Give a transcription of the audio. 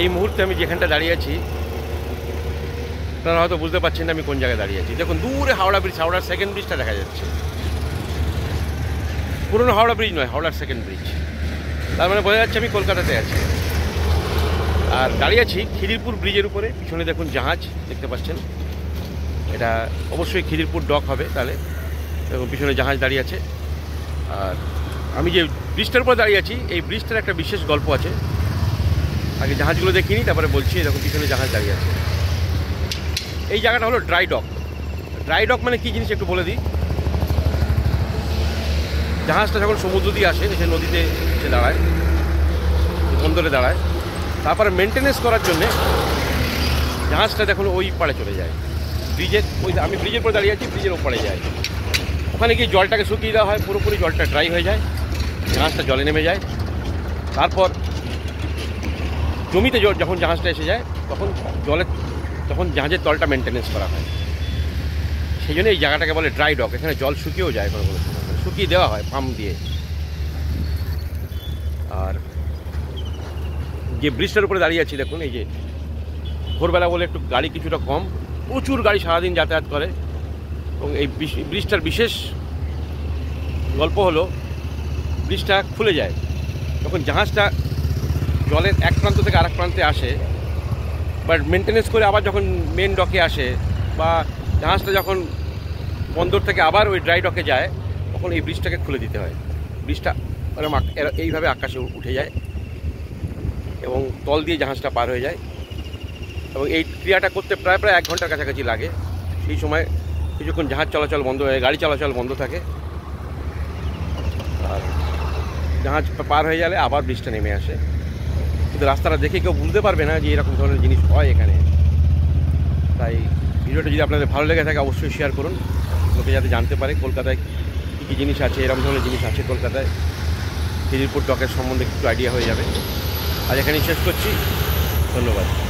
এই মুহূর্তে আমি যেখানটা দাঁড়িয়ে আছি, আপনারা হয়তো বুঝতে পারছেন না আমি কোন জায়গায় দাঁড়িয়ে আছি। দেখুন, দূরে হাওড়া ব্রিজ, হাওড়ার সেকেন্ড ব্রিজটা দেখা যাচ্ছে। পুরনো হাওড়া ব্রিজ নয়, হাওড়ার সেকেন্ড ব্রিজ তার মানে বোঝা যাচ্ছে আমি কলকাতাতে আছি। আর দাঁড়িয়ে আছি খিদিরপুর ব্রিজের উপরে, পিছনে দেখুন জাহাজ, দেখতে পাচ্ছেন। এটা অবশ্যই খিদিরপুর ডক হবে তাহলে। দেখুন, পিছনে জাহাজ দাঁড়িয়ে আছে। আর আমি যে ব্রিজটার উপর দাঁড়িয়ে আছি, এই ব্রিজটার একটা বিশেষ গল্প আছে। আগে জাহাজগুলো দেখিনি, তারপরে বলছি, এরকম পিছনে জাহাজ দাঁড়িয়ে আছে। এই জায়গাটা হলো ড্রাই ডক ড্রাই ডক মানে কী জিনিস একটু বলে দিই? জাহাজটা যখন সমুদ্র দিয়ে আসে সে নদীতে এসে দাঁড়ায়, বন্দরে দাঁড়ায়, তারপরে মেনটেনেন্স করার জন্যে জাহাজটা দেখুন ওই পাড়ে চলে যায়। ব্রিজের, ওই আমি ব্রিজের উপরে দাঁড়িয়ে আছি, ব্রিজের ওপারে যায়। ওখানে গিয়ে জলটাকে শুকিয়ে দেওয়া হয়, পুরোপুরি জলটা ড্রাই হয়ে যায়, জাহাজটা জলে নেমে যায়। তারপর জমিতে যখন জাহাজটা এসে যায়, তখন জলের তখন জাহাজের তলটা মেনটেনেন্স করা হয়। সেই জন্য এই জায়গাটাকে বলে ড্রাই ডক এখানে জল শুকিয়েও যায় কোনো কোনো সময়। মানে শুকিয়ে দেওয়া হয় পাম্প দিয়ে। আর যে ব্রিজটার উপরে দাঁড়িয়ে আছি, দেখুন, এই যে ভোরবেলা বলে একটু গাড়ি কিছুটা কম। প্রচুর গাড়ি সারাদিন যাতায়াত করে। এবং এই ব্রিজটার বিশেষ গল্প হলো ব্রিজটা খুলে যায়। তখন জাহাজটা জলের এক প্রান্ত থেকে আরেক প্রান্তে আসে বাট মেনটেনেন্স করে আবার যখন মেন ডকে আসে বা জাহাজটা যখন বন্দর থেকে আবার ওই ড্রাই ডকে যায়, তখন এই ব্রিজটাকে খুলে দিতে হয়। ব্রিজটা এরম আক- এর- এইভাবে আকাশে উঠে যায় এবং তল দিয়ে জাহাজটা পার হয়ে যায়। এবং এই ক্রিয়াটা করতে প্রায় প্রায় এক ঘণ্টার কাছাকাছি লাগে। সেই সময় কিছুক্ষণ জাহাজ চলাচল বন্ধ হয়ে, গাড়ি চলাচল বন্ধ থাকে। আর জাহাজ পার হয়ে গেলে আবার ব্রিজটা নেমে আসে। কিন্তু রাস্তাটা দেখে কেউ বুঝতে পারবে না যে এরকম ধরনের জিনিস হয় এখানে। তাই ভিডিওটা যদি আপনাদের ভালো লেগে থাকে, অবশ্যই শেয়ার করুন। লোকে যাতে জানতে পারে কলকাতায় কী কী জিনিস আছে, এরকম ধরনের জিনিস আছে কলকাতায়। খিদিরপুর টকের সম্বন্ধে একটু আইডিয়া হয়ে যাবে। আজ এখানেই শেষ করছি। ধন্যবাদ।